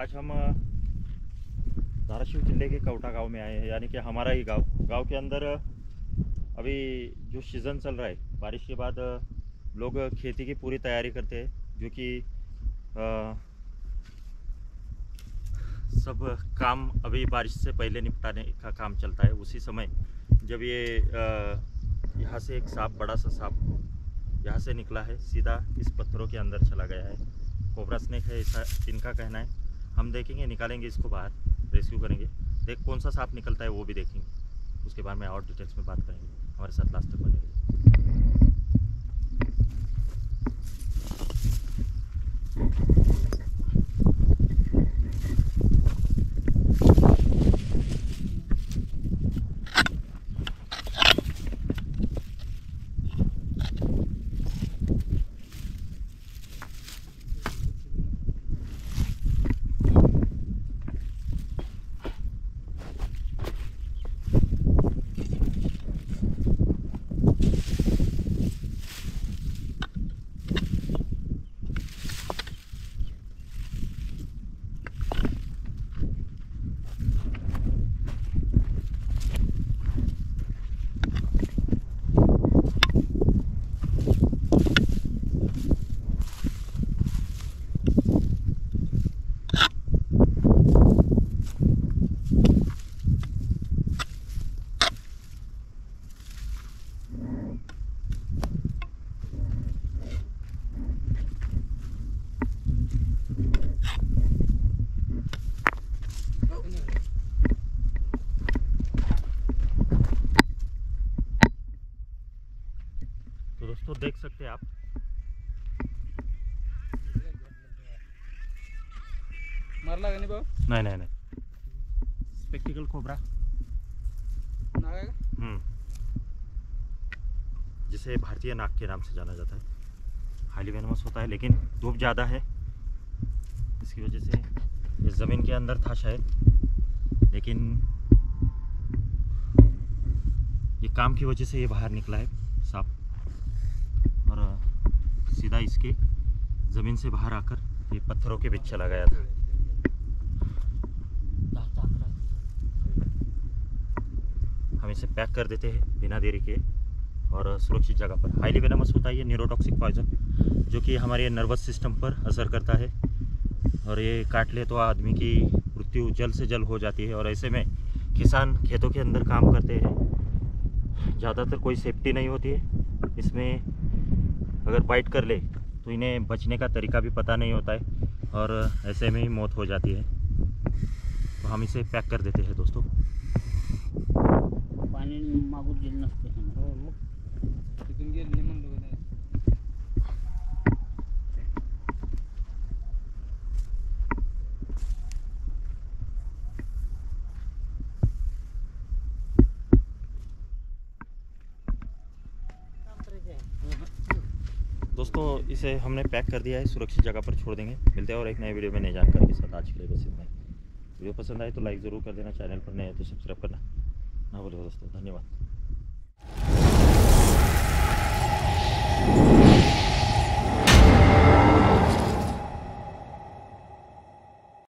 आज हम धाराशिव ज़िले के कवटा गाँव में आए हैं, यानी कि हमारा ही गाँव। गाँव के अंदर अभी जो सीज़न चल रहा है, बारिश के बाद लोग खेती की पूरी तैयारी करते हैं, जो कि सब काम अभी बारिश से पहले निपटाने का काम चलता है। उसी समय जब ये यहाँ से एक सांप, बड़ा सा सांप यहाँ से निकला है, सीधा इस पत्थरों के अंदर चला गया है। कोबरा स्नेक है ऐसा इनका कहना है। हम देखेंगे, निकालेंगे इसको बाहर रेस्क्यू करेंगे। देख कौन सा सांप निकलता है वो भी देखेंगे। उसके बाद में और डिटेल्स में बात करेंगे, हमारे साथ लास्ट तक बने दोस्तों देख सकते हैं आप। मारला नाही नहीं नहीं नहीं। Spectacled cobra hmm. जिसे भारतीय नाग के नाम से जाना जाता है। हाईली वेनमस होता है लेकिन धूप ज़्यादा है। इसकी वजह से ये ज़मीन के अंदर था शायद। लेकिन ये काम की वजह से ये बाहर निकला है सांप और अ, सीधा इसके, ज़मीन से बाहर आकर ये पत्थरों के बीच चला गया था। हम इसे पैक कर देते हैं बिना देरी के और सुरक्षित जगह पर। हाईली वेनमस होता है ये न्यूरोटॉक्सिक पॉइजन, जो कि हमारे नर्वस सिस्टम पर असर करता है। और ये काट ले तो आदमी की मृत्यु जल्द से जल्द हो जाती है और ऐसे में किसान खेतों के अंदर काम करते हैं। ज़्यादातर कोई सेफ्टी नहीं होती है। इसमें अगर बाइट कर ले तो इन्हें बचने का तरीका भी पता नहीं होता है और ऐसे में ही मौत हो जाती है। तो हम इसे पैक कर देते हैं दोस्तों। पानी दोस्तों, इसे हमने पैक कर दिया है, सुरक्षित जगह पर छोड़ देंगे। मिलते हैं और एक नए वीडियो में नई जानकारी के साथ। आज के लिए बस इतना वीडियो पसंद आए तो लाइक ज़रूर कर देना, चैनल पर नए तो सब्सक्राइब करना ना बोलो दोस्तों। धन्यवाद।